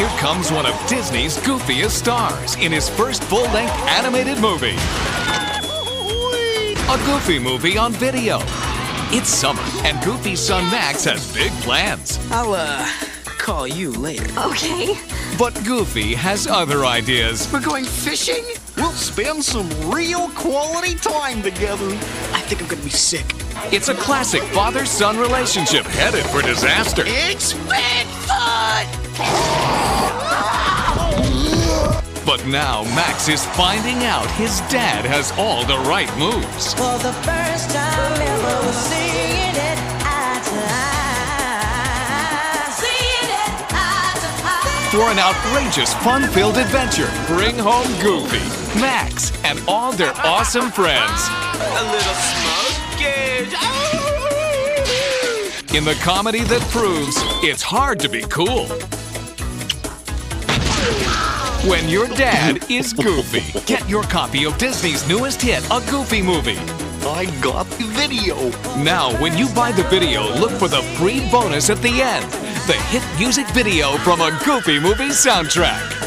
Here comes one of Disney's goofiest stars in his first full length animated movie. A Goofy movie on video. It's summer, and Goofy's son Max has big plans. I'll, uh, call you later. Okay. But Goofy has other ideas. We're going fishing? We'll spend some real quality time together. I think I'm gonna be sick. It's a classic father son relationship headed for disaster. It's Bigfoot! But now Max is finding out his dad has all the right moves. For the first time ever, we're seeing it eye to eye. Seeing it eye to eye. For an outrageous, fun filled adventure, bring home Goofy, Max, and all their awesome friends. A little smoke In the comedy that proves it's hard to be cool. When your dad is goofy. Get your copy of Disney's newest hit, A Goofy Movie. I got the video. Now, when you buy the video, look for the free bonus at the end the hit music video from a Goofy Movie soundtrack.